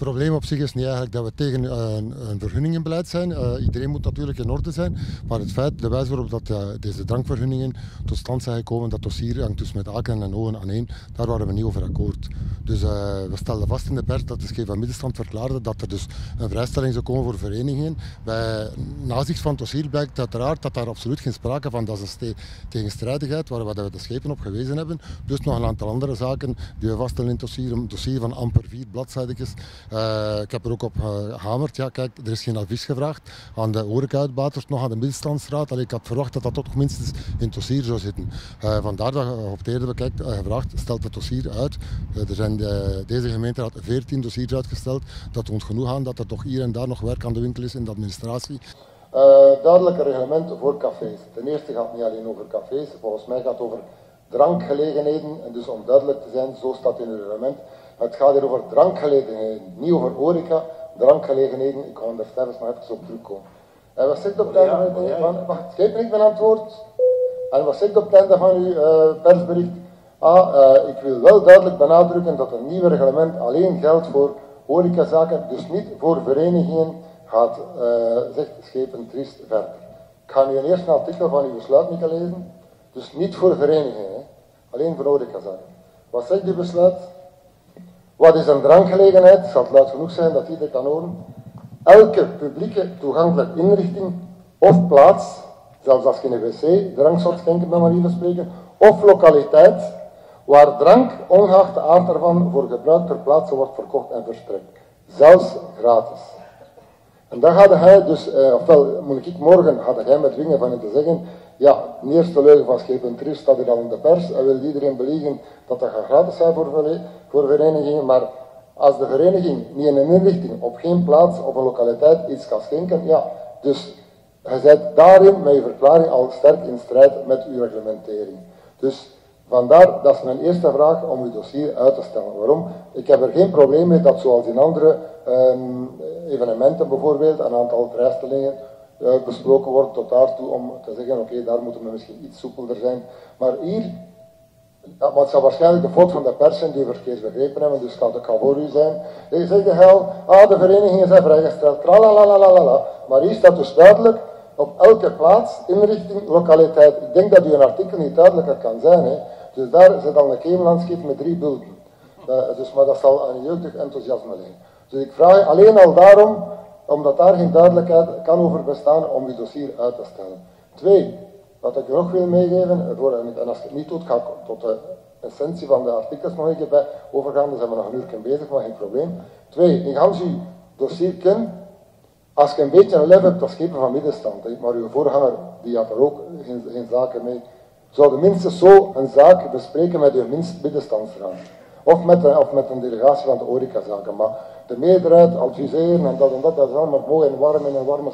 probleem op zich is niet eigenlijk dat we tegen uh, een vergunningenbeleid zijn. Uh, iedereen moet natuurlijk in orde zijn. Maar het feit, de wijze waarop dat, uh, deze drankvergunningen tot stand zijn gekomen, dat dossier hangt dus met Aken en Ogen aan daar waren we niet over akkoord. Dus we stelden vast in de pers dat de Scheef van Middenstand verklaarde dat er dus een vrijstelling zou komen voor verenigingen. Bij nazicht van het dossier blijkt uiteraard dat daar absoluut geen sprake van dat is een tegenstrijdigheid waar we de schepen op gewezen hebben. Plus nog een aantal andere zaken die we vaststellen in het dossier. Een dossier van amper vier bladzijden. Uh, ik heb er ook op gehamerd. Ja, kijk, er is geen advies gevraagd aan de horecauitbaters, nog aan de middenstandsraad. Allee, ik had verwacht dat dat toch minstens in het dossier zou zitten. Uh, vandaar dat op het kijk, uh, gevraagd, stelt het dossier uit. er zijn deze gemeente had 14 dossiers uitgesteld. Dat toont genoeg aan dat er toch hier en daar nog werk aan de winkel is in de administratie. Duidelijke reglementen voor cafés. Ten eerste gaat het niet alleen over cafés, volgens mij gaat het over drankgelegenheden. En dus om duidelijk te zijn, zo staat in het reglement. Het gaat hier over drankgelegenheden, niet over horeca, drankgelegenheden. Ik ga er straks nog even op terugkomen. En wat zegt op het einde van het van, wacht, geef me mijn antwoord. En wat zegt op het einde van uw uh, persbericht? Ah, uh, ik wil wel duidelijk benadrukken dat een nieuwe reglement alleen geldt voor horecazaken, dus niet voor verenigingen gaat, uh, zegt Schepen Triest verder. Ik ga nu een eerste artikel van uw besluit niet lezen. Dus niet voor verenigingen, hè? alleen voor horecazaken. Wat zegt uw besluit? Wat is een drankgelegenheid? Zal het luid genoeg zijn dat iedereen kan horen. Elke publieke toegankelijke inrichting of plaats, zelfs als je in een wc drank zou schenken, bij maar even spreken, of lokaliteit, waar drank, ongeacht de aard ervan, voor gebruik ter plaatse wordt verkocht en verstrekt. Zelfs gratis. En dan gaat hij dus, eh, ofwel moet ik morgen, had hij met dwingen van hem te zeggen, ja, de eerste leugen van Schepen Tris staat er al in de pers. Hij wil iedereen beliegen dat dat gaat gratis zijn voor, voor verenigingen, maar als de vereniging niet in een inrichting, op geen plaats of een lokaliteit iets kan schenken, ja, dus hij zit daarin met je verklaring al sterk in strijd met uw reglementering. Dus vandaar, dat is mijn eerste vraag om uw dossier uit te stellen. Waarom? Ik heb er geen probleem mee dat zoals in andere um, evenementen bijvoorbeeld, een aantal vrijstellingen besproken wordt tot daartoe om te zeggen, oké, daar moeten we misschien iets soepelder zijn. Maar hier, ja, maar zal waarschijnlijk de fout van de pers zijn die verkeerd begrepen hebben, dus kan kan voor u zijn. Je zegt de hel, ah, de verenigingen zijn vrijgesteld, tralalalala. Maar hier staat dus duidelijk, op elke plaats, inrichting, lokaliteit. Ik denk dat u een artikel niet duidelijker kan zijn. Hè. Dus daar zit al een keemlandschap met drie bulten. Uh, dus, maar dat zal aan jeugdig enthousiasme liggen. Dus ik vraag alleen al daarom, omdat daar geen duidelijkheid kan over bestaan, om die dossier uit te stellen. Twee, wat ik nog wil meegeven, en als ik het niet doe, ga ik tot de essentie van de artikels nog een keer bij overgaan, dan zijn we nog een uur bezig, maar geen probleem. Twee, in gans uw dossier ken, als je een beetje een lef hebt als schepen van middenstand, maar uw voorganger die had er ook geen, zaken mee, zou minstens zo een zaak bespreken met uw minst middenstandsraad. Of met, een, of met een delegatie van de horecazaken. Maar de meerderheid adviseren en dat en dat, dat is allemaal mooi en warm in een warme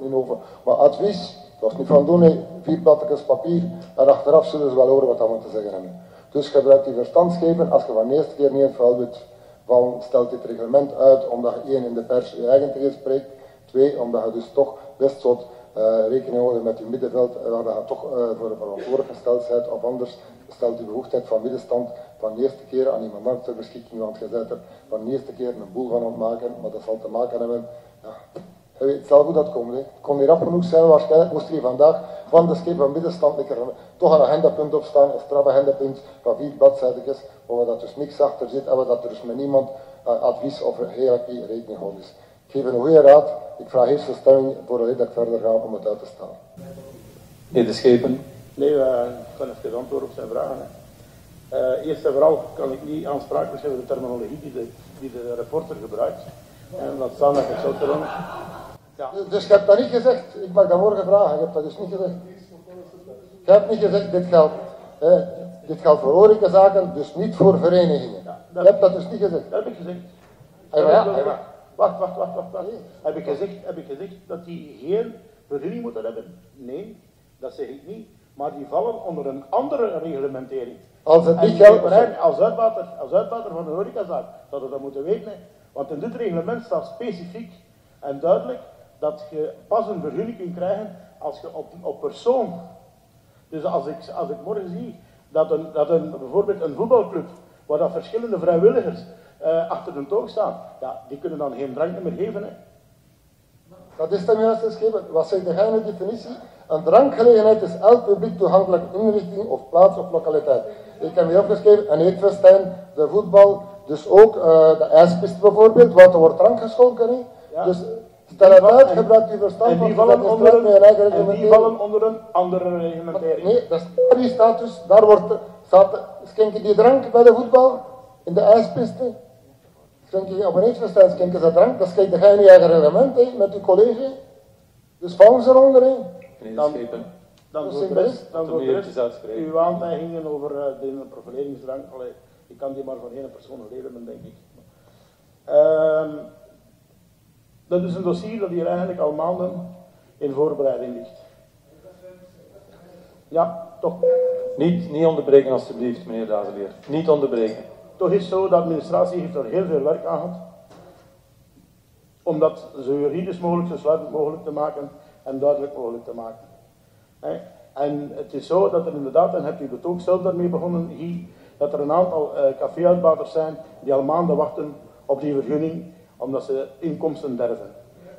niet over. Maar advies, dat is niet van doen, vier plattekens papier en achteraf zullen ze wel horen wat we te zeggen hebben. Dus gebruik die verstandsgeven, als je van de eerste keer niet in het vuil wilt vallen, stelt dit reglement uit omdat je één in de pers je eigen tegen spreekt, twee, omdat je dus toch best soort uh, rekening houden met je middenveld, waar je toch uh, voor verantwoordelijk gesteld bent, of anders stelt je bevoegdheid van middenstand van de eerste keer aan iemand anders ter beschikking, want je er van de eerste keer een boel van ontmaken, maar dat zal te maken hebben, ja, je weet zelf hoe dat komt. Hè. Kon niet rap genoeg zijn, waarschijnlijk moest er vandaag van de schip van middenstand er toch een agendapunt op staan, een straf agendapunt van vier bladzijden, waar dat dus niks achter zit en waar dat er dus met niemand uh, advies of hiërarchie rekening houden is. Ik geef een goede raad, ik vraag eerst de stemming voor dat ik verder ga om het uit te stellen. Meneer de Schepen. Nee, uh, ik kan even antwoorden op zijn vragen. Hè. Uh, eerst en vooral kan ik niet aansprakelijk zijn voor de terminologie die de, die de reporter gebruikt. En dat staan dat ik het zo te doen. Ja. Dus, dus je hebt dat niet gezegd, ik mag dat morgen vragen, je hebt dat dus niet gezegd. Je hebt niet gezegd, dit geldt, eh, dit geldt voor horecazaken, dus niet voor verenigingen. Ja, je hebt dat dus niet gezegd. Dat heb ik gezegd. Ah, ja. Wacht, wacht, wacht, wacht. wacht. Heb, ik gezegd, heb ik gezegd dat die geen vergunning moeten hebben? Nee, dat zeg ik niet. Maar die vallen onder een andere reglementering. Als het niet geldt... Als uitbater, als uitbater van de horecazaak zou je dat moeten weten. Want in dit reglement staat specifiek en duidelijk dat je pas een vergunning kunt krijgen als je op, op persoon. Dus als ik, als ik morgen zie dat, een, dat een, bijvoorbeeld een voetbalclub, waar dat verschillende vrijwilligers uh, achter de toog staan, ja, die kunnen dan geen drank meer geven. Hè. Dat is dan juist geschreven. Wat zegt de geheime definitie? Een drankgelegenheid is elk publiek toegankelijke inrichting of plaats of lokaliteit. Ik heb hier opgeschreven, een eetfestijn, de voetbal, dus ook uh, de ijspist bijvoorbeeld, waar er wordt drank geschonken. Ja. Dus stel het uit, gebruik je verstand, en die vallen, onder een, en die vallen onder een andere reglementering. Nee, dat is, die staat dus, daar wordt, staat, schenken die drank bij de voetbal, in de ijspisten, schenk je op een eetfestijn schenken ze drank, dat schijnt de niet eigen reglement met uw college. Dus vallen ze eronder. Hè. Dan, dan de rest, dan voor de rest uw aantijgingen over uh, de profileringsdrank, allee, ik kan die maar van één persoon leren, denk ik. Uh, dat is een dossier dat hier eigenlijk al maanden in voorbereiding ligt. Ja, toch. Niet, niet onderbreken alstublieft, meneer Dazelier. Niet onderbreken. Toch is zo, de administratie heeft er heel veel werk aan gehad. Om dat zo juridisch mogelijk, zo sluitend mogelijk te maken en duidelijk mogelijk te maken. En het is zo dat er inderdaad, en hebt u het ook zelf daarmee begonnen, Guy, dat er een aantal uh, caféuitbaters zijn die al maanden wachten op die vergunning, omdat ze inkomsten derven.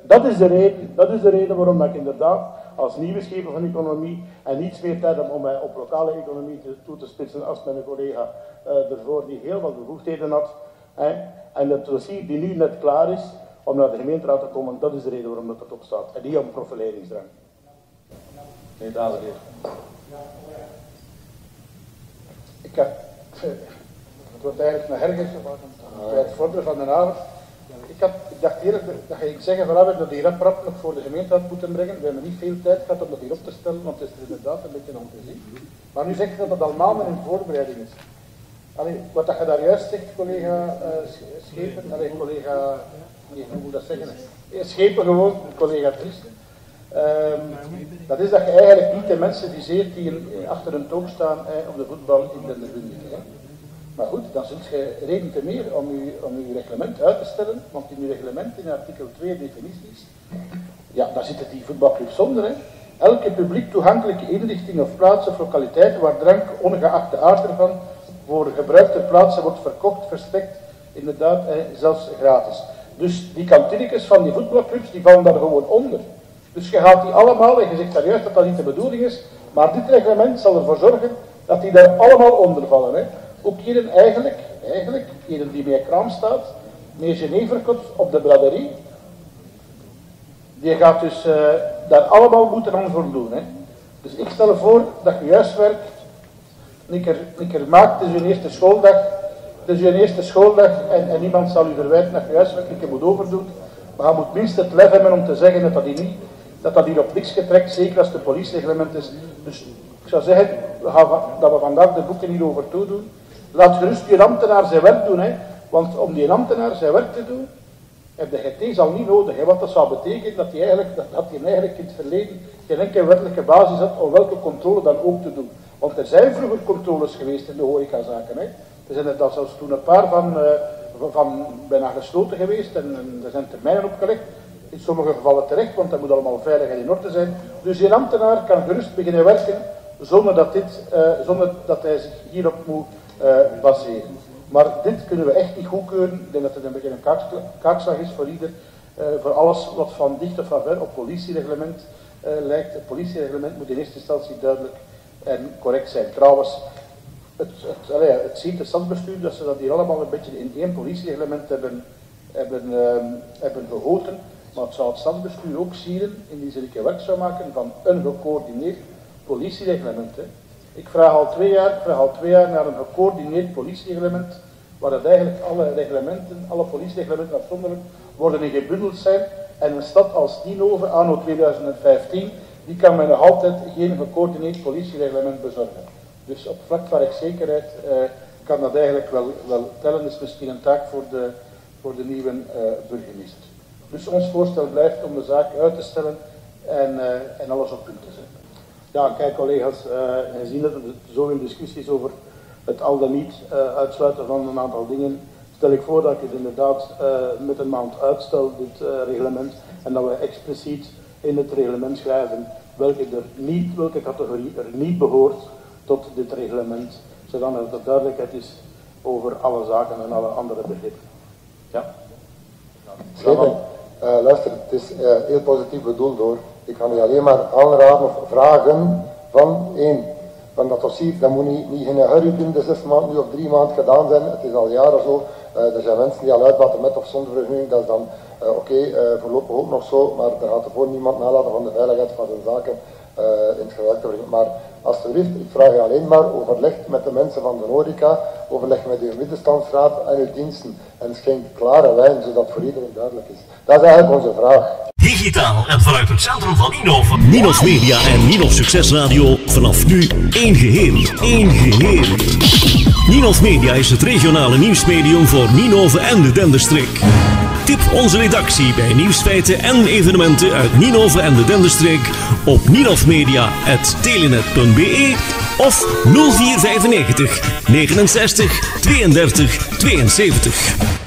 Dat is de reden, dat is de reden waarom ik inderdaad als nieuwe schepen van economie en niets meer tijd om mij op lokale economie te, toe te spitsen als mijn collega uh, ervoor die heel veel bevoegdheden had. Hè. En het dossier die nu net klaar is om naar de gemeenteraad te komen, dat is de reden waarom dat op staat. En niet om profileringsdrang. Nee, dadelijk Ik heb, het wordt eigenlijk naar hergers bij het vorderen van de avond. Ik, had, ik dacht eerlijk dat je zeggen vanavond dat die rap rap nog voor de gemeente had moeten brengen. We hebben niet veel tijd gehad om dat hier op te stellen, want het is er inderdaad een beetje om te zien. Maar nu zeg je dat het al maanden in voorbereiding is. Allee, wat dat je daar juist zegt, collega uh, Schepen, allee, collega, nee, hoe moet dat zeggen? Schepen gewoon, collega Tristen. Um, dat is dat je eigenlijk niet de mensen viseert die achter een toog staan eh, op de voetbal in de Bundige. Maar goed, dan zult je reden te meer om je, om uw reglement uit te stellen, want in uw reglement, in artikel 2 definities, ja, daar zitten die voetbalclubs zonder. Hè. Elke publiek toegankelijke inrichting of plaats of lokaliteit waar drank, ongeacht de aard ervan, voor gebruik ter plaatse wordt verkocht, verstrekt, inderdaad, zelfs gratis. Dus die kantinekes van die voetbalclubs, die vallen daar gewoon onder. Dus je gaat die allemaal, en je zegt daar juist dat dat niet de bedoeling is, maar dit reglement zal ervoor zorgen dat die daar allemaal onder vallen. Hè. Ook hier eigenlijk, eigenlijk, hier die bij kraam staat, meneer Geneverkot op de braderie, die gaat dus uh, daar allemaal moeten aan voldoen. Hè. Dus ik stel voor dat je juist werkt, een keer, maakt, het is je eerste schooldag, het is je eerste schooldag en, en niemand zal u verwijten dat je juist werk een keer moet overdoen. Maar je moet minstens het lef hebben om te zeggen dat dat niet dat dat hier op niks getrekt, zeker als het politiereglement is. Dus ik zou zeggen, dat we vandaag de boeken hierover toedoen. Laat gerust die ambtenaar zijn werk doen, hè. want om die ambtenaar zijn werk te doen, heb de GT al niet nodig. Hè, want dat zou betekenen dat hij eigenlijk, dat, dat hij eigenlijk in het verleden geen enkele wettelijke basis had om welke controle dan ook te doen. Want er zijn vroeger controles geweest in de horecazaken. Hè. Er zijn er zelfs toen een paar van, uh, van bijna gesloten geweest en, er zijn termijnen opgelegd in sommige gevallen terecht, want dat moet allemaal veilig en in orde zijn. Dus die ambtenaar kan gerust beginnen werken zonder dat, dit, uh, zonder dat hij zich hierop moet baseren. Maar dit kunnen we echt niet goedkeuren. Ik denk dat het een beetje een kaakslag is voor ieder, uh, voor alles wat van dicht of van ver op politiereglement lijkt. Het politiereglement moet in eerste instantie duidelijk en correct zijn. Trouwens, het, het, ziet het stadsbestuur dat ze dat hier allemaal een beetje in één politiereglement hebben, hebben, hebben gegoten. Maar het zou het stadsbestuur ook zien, indien ze een werk zou maken van een gecoördineerd politiereglement. Ik vraag al twee jaar, ik vraag al twee jaar naar een gecoördineerd politiereglement, waar dat eigenlijk alle reglementen, alle politiereglementen afzonderlijk, worden in gebundeld zijn. En een stad als Tienhoven, anno 2015, die kan mij nog altijd geen gecoördineerd politiereglement bezorgen. Dus op vlak van rechtszekerheid eh, kan dat eigenlijk wel, wel tellen. Dat is misschien een taak voor de, voor de nieuwe uh, burgemeester. Dus ons voorstel blijft om de zaak uit te stellen en, uh, en alles op punt te zetten. Ja, kijk collega's, uh, zien dat er zo in discussies over het al dan niet uh, uitsluiten van een aantal dingen. Stel ik voor dat ik het inderdaad met een maand uitstel, dit reglement, en dat we expliciet in het reglement schrijven welke, er niet, welke categorie er niet behoort tot dit reglement, zodat er duidelijkheid is over alle zaken en alle andere begrippen. Ja. Uh, luister, het is heel positief bedoeld hoor. Ik kan je alleen maar aanraden of vragen van één, van dat dossier, dat moet niet, niet in een hurry de zes maanden nu of drie maanden gedaan zijn. Het is al jaren zo. Uh, er zijn mensen die al uitbaten met of zonder vergunning, dat is dan oké, okay, voorlopig ook nog zo, maar er gaat ervoor niemand nalaten van de veiligheid van zijn zaken in het gedrag te brengen. Maar alsjeblieft, ik vraag je alleen maar overleg met de mensen van de horeca, overleg met uw middenstandsraad en uw diensten en schenk klare wijn, zodat voor iedereen duidelijk is. Dat is eigenlijk onze vraag. Digitaal en vanuit het centrum van Ninov. Ninos Media en Ninos Succes Radio. Vanaf nu één geheel. Één geheel. Ninov Media is het regionale nieuwsmedium voor Ninove en de Denderstreek. Tip onze redactie bij nieuwsfeiten en evenementen uit Ninove en de Denderstreek op ninovmedia.telenet.be of 0495 69 32 72.